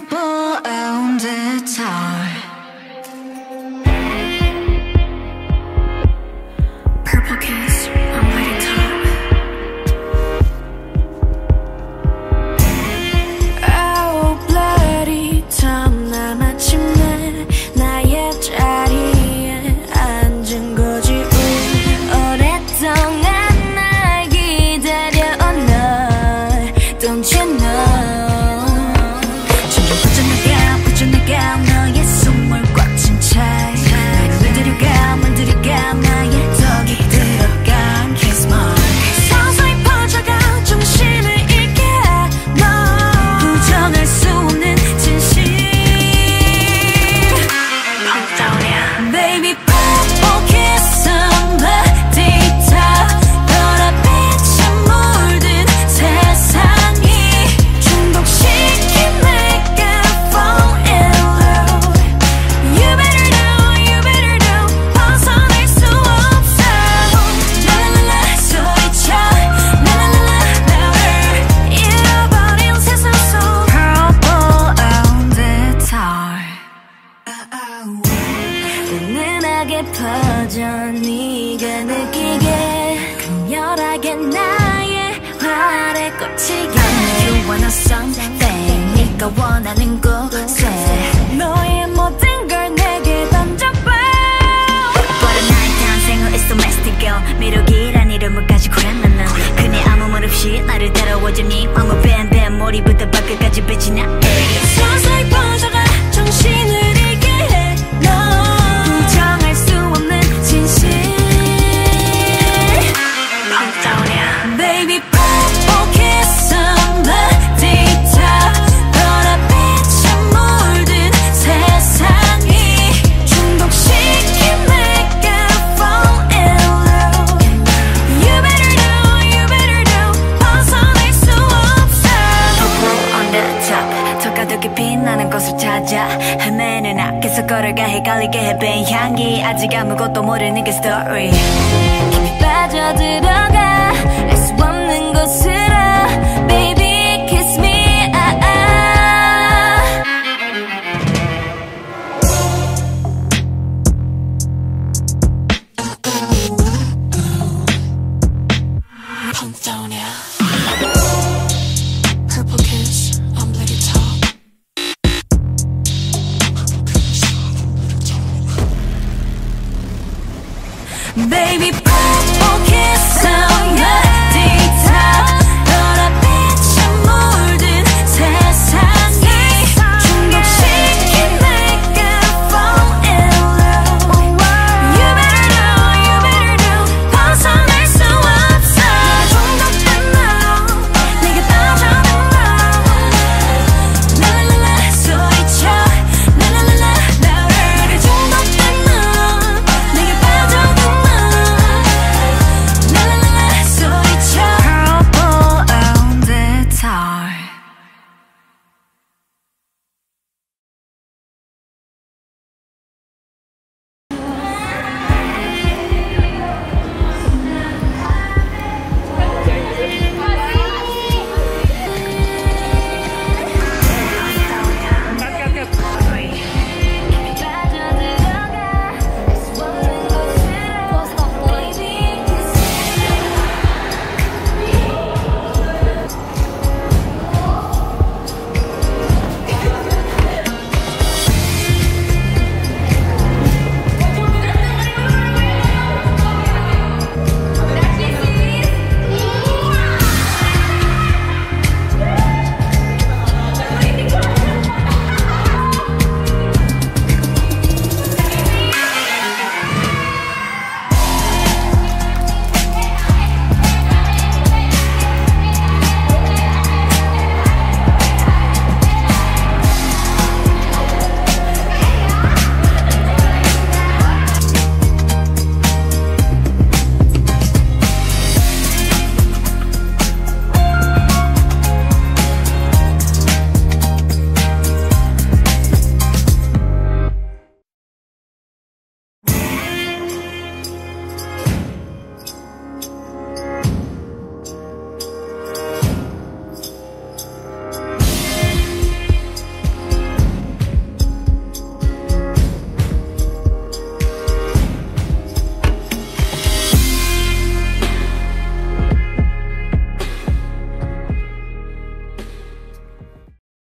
papa. Baby 은은하게 퍼져 네가 느끼게 강렬하게 나의 활에 꽂히게 You wanna something 네가 원하는 곳에 너의 모든 걸 내게 던져봐 But a night 탄생은 is domestic girl. 매력이란 이름을 가지고 했나는 그네 아무 말 없이 나를 따라와줘 네 맘을 뱀뱀 머리부터 발끝까지 빛이 나 앞에서 걸어가 헷갈리게 해변 향기. 아직 아무것도 모르는 게 story. 깊이 빠져들어가. 알 수 없는 곳을 baby